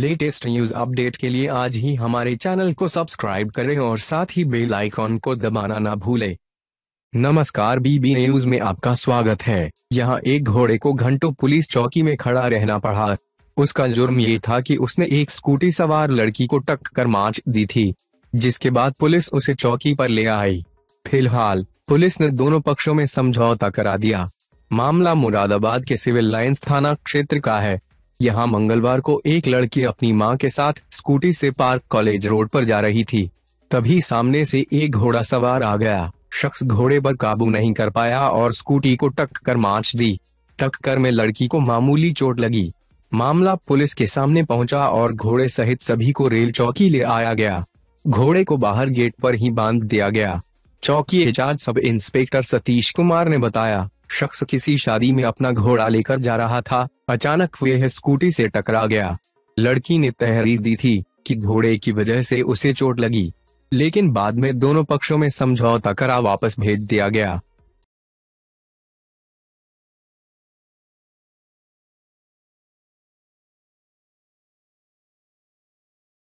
Latest news update के लिए आज ही हमारे चैनल को सब्सक्राइब करें और साथ ही बेल आइकॉन को दबाना ना भूलें। नमस्कार बीबी न्यूज़ में आपका स्वागत है। यहाँ एक घोड़े को घंटों पुलिस चौकी में खड़ा रहना पड़ा। उसका जुर्म ये था कि उसने एक स्कूटी सवार लड़की को टक्कर मार दी थी, जिसके बाद पुलिस उसे चौकी पर ले आई। फ़िलहाल, पुलिस ने दोनों पक्षों में समझौता करा दिया। मामला मुरादाबाद के सिविल लाइंस थाना क्षेत्र का है। यहाँ मंगलवार को एक लड़की अपनी माँ के साथ स्कूटी से पार्क कॉलेज रोड पर जा रही थी। तभी सामने से एक घोड़ा सवार आ गया। शख्स घोड़े पर काबू नहीं कर पाया और स्कूटी को टक्कर मार दी। टक्कर में लड़की को मामूली चोट लगी। मामला पुलिस के सामने पहुँचा और घोड़े सहित सभी को रेल चौकी ले आया गया। घोड़े को बाहर गेट पर ही बाँध दिया गया। चौकी in charge sub inspector Satish Kumar ने बताया। शख्स किसी शादी में अपना घोड़ा लेकर जा रहा था, अचानक वह स्कूटी से टकरा गया। लड़की ने तहरीर दी थी कि घोड़े की वजह से उसे चोट लगी, लेकिन बाद में दोनों पक्षों में समझौता करा वापस भेज दिया गया।